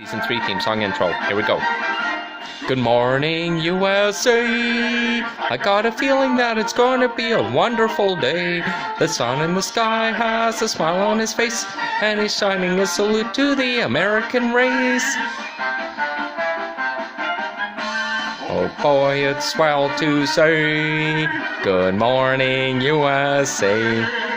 Season 3 theme song intro. Here we go. Good morning, USA. I got a feeling that it's going to be a wonderful day. The sun in the sky has a smile on his face, and he's shining a salute to the American race. Oh boy, it's swell to say, Good morning, USA.